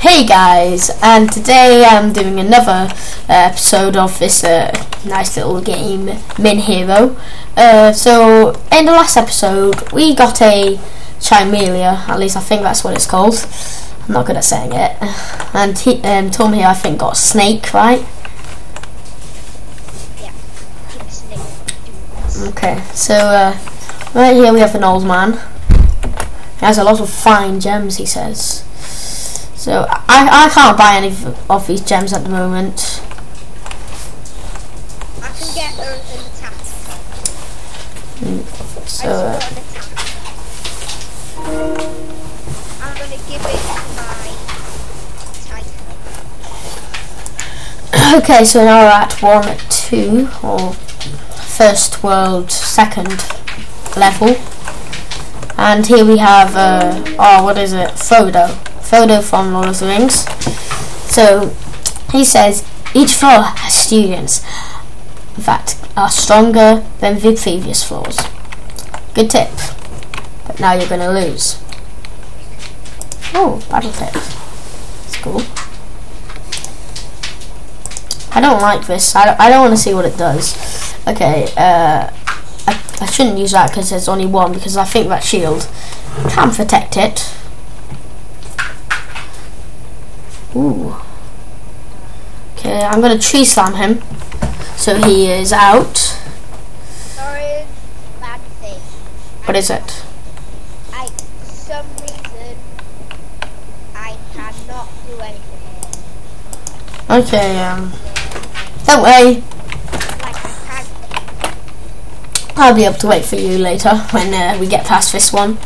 Hey guys, and today I'm doing another uh, episode of this uh, nice little game, Min Hero. Uh, so, in the last episode, we got a Chimelia, at least I think that's what it's called. I'm not good at saying it. And he, um, Tom here, I think, got Snake, right? Yeah. Okay, so uh, right here we have an old man. He has a lot of fine gems, he says. So I, I can't buy any of- these gems at the moment. I can get her an attack. I So uh, got an. I'm gonna give it my title. okay, so now we're at one, two, or first world, second level, and here we have uh, oh, what is it? Frodo. Frodo from Lord of the Rings. So he says each floor has students that are stronger than the previous floors. Good tip. But now you're gonna lose. Oh, battle tip. It's cool. I don't like this. I don't, I don't want to see what it does. Okay, uh, I, I shouldn't use that because there's only one because I think that shield can protect it. Ooh. Okay, I'm gonna tree slam him. So he is out. Sorry, bad thing. What is it? I, for some reason, I cannot do anything. Okay, um, don't worry. I'll be able to wait for you later when uh, we get past this one.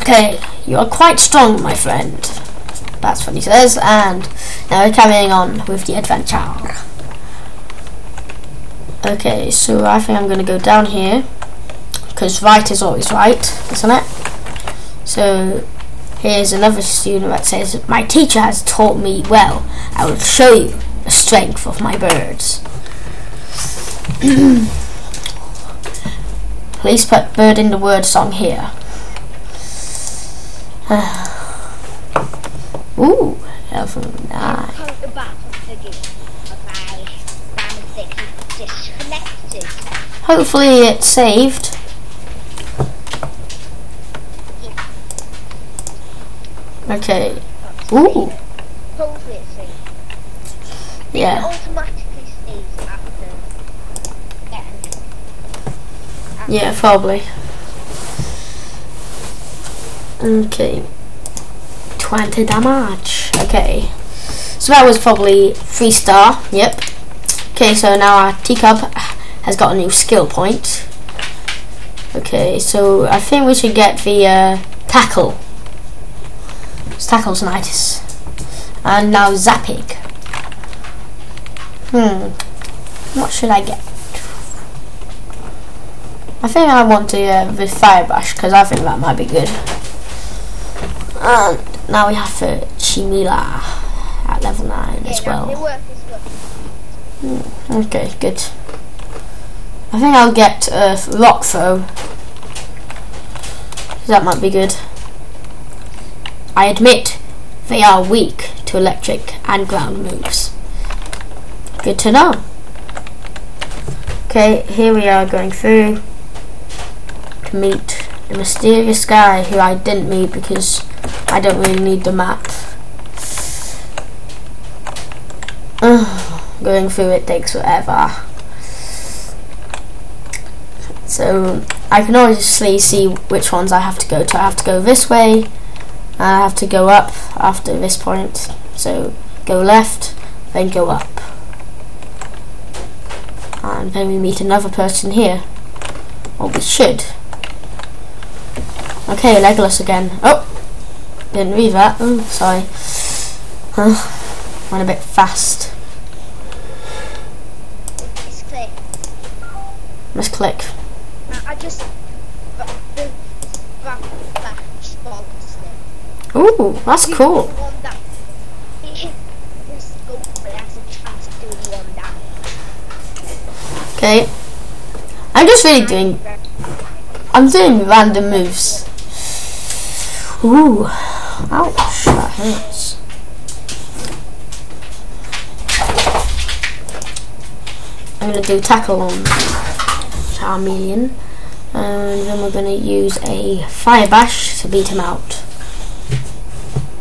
Okay, you are quite strong, my friend. That's what he says, and now we're carrying on with the adventure. Okay, so I think I'm going to go down here, because right is always right, isn't it? So here's another student that says, My teacher has taught me well. I will show you the strength of my birds. Please put bird in the word song here. Ooh, level 9. Come to battle again. My band disconnected. Hopefully it's saved. Okay. Ooh, Hopefully it's safe. It yeah. automatically stays after getting. after Yeah, probably. Okay. 20 damage. Okay. So that was probably 3 star. Yep. Okay, so now our teacup has got a new skill point. Okay, so I think we should get the uh, tackle. It's tackle's nice. And now zapping. Hmm. What should I get? I think I want to uh, the fire because I think that might be good. And now we have the Chimila at level 9 as well. it's. Okay, good. I think I'll get uh, rock throw. That might be good. I admit they are weak to electric and ground moves. Good to know. Okay, here we are going through to meet the mysterious guy who I didn't meet because I don't really need the map. Going through it takes forever. So I can obviously see which ones I have to go to. I have to go this way, and I have to go up after this point. So go left, then go up. And then we meet another person here. Or we should. Okay, Legolas again. Oh! Didn't read that. Oh, sorry. Huh. Went a bit fast. It's clear. Let's click. Uh, I, just. But the. But that spawns there. Ooh, that's cool. One down. This go, but has a chance of doing one down. Okay. I'm just really doing I'm doing random moves. Ooh. Ouch, that hurts. I'm gonna do tackle on Charmeleon. And then we're gonna use a fire bash to beat him out.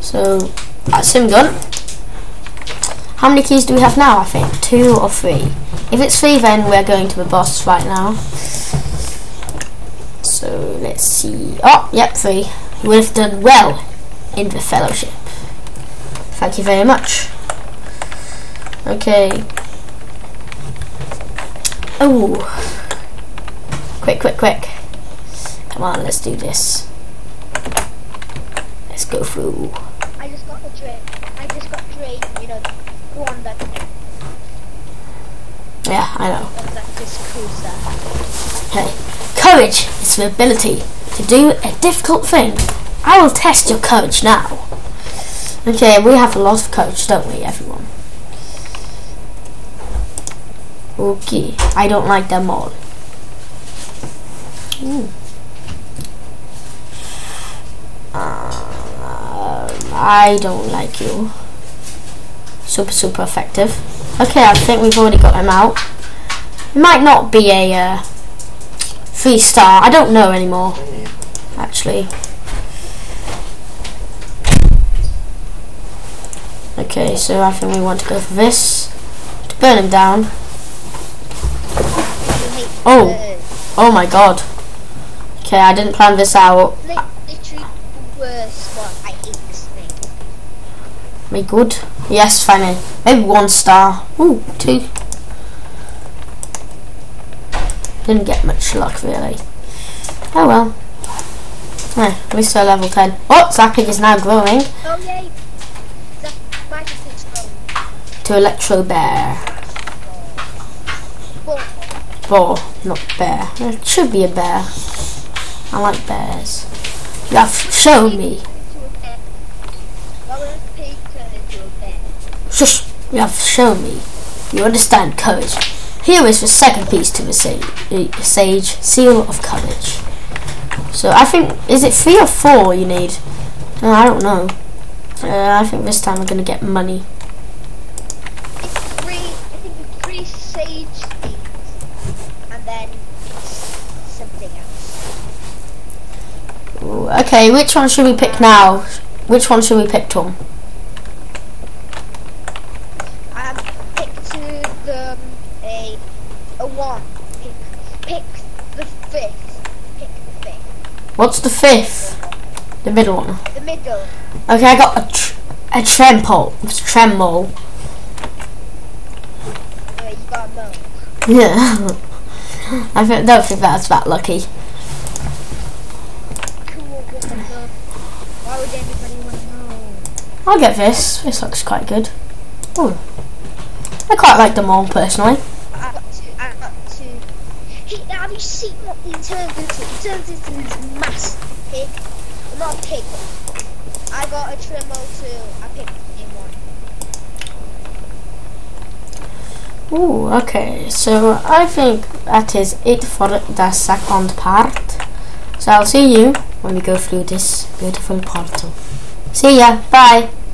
So that's him done. How many keys do we have now? I think two or three. If it's three, then we're going to the boss right now. So let's see. Oh, yep, three. We've done well in the fellowship. Thank you very much. Okay. Oh. Quick, quick, quick. Come on, let's do this. Let's go through. I just got a drain. I just got drain, you know, the one that Yeah, I know. that. Okay. Courage is the ability to do a difficult thing. I will test your courage now. Okay, we have a lot of courage, don't we, everyone? Okay, I don't like them all. Ooh. Um, I don't like you. Super, super effective. Okay, I think we've already got him out. Might not be a uh, three star. I don't know anymore, actually. Okay, so I think we want to go for this to burn him down. Oh. Oh my god. Okay, I didn't plan this out. Li- literally the worst one. I hate this thing. Me good? Yes, finally. Maybe one star. Ooh, two. Didn't get much luck really. Oh well. Eh, at least level 10. Oh, Zapping is now growing Oh yay! That might have been strong. To Electro Bear. Boar, not bear. It should be a bear. I like bears. You have shown me. Shush! You have shown me. You understand courage. Here is the second piece to the sage, sage seal of courage. So I think is it three or four you need? No, I don't know. Uh, I think this time we're gonna get money. It's three. I think it's three sage things, and then something else. Ooh, Okay, which one should we pick now? Which one should we pick, Tom? Um, pick to the um, a a one. Pick pick the fifth. Pick the fifth. What's the fifth? The middle one. The middle. Okay, I got a tr- a. Tremble. Uh, got. Yeah. I don't think that's that lucky. Cool. What the fuck? Why would anybody want to know? I'll get this. This looks quite good. Ooh. I quite like them all personally. I got to. I got to. Hey, have you seen what he turns into? He turns into this massive pig. Well, not pig. I got a Trimo too. I picked in one. Ooh, okay. So I think that is it for the second part. So I'll see you when we go through this beautiful portal. See ya. Bye.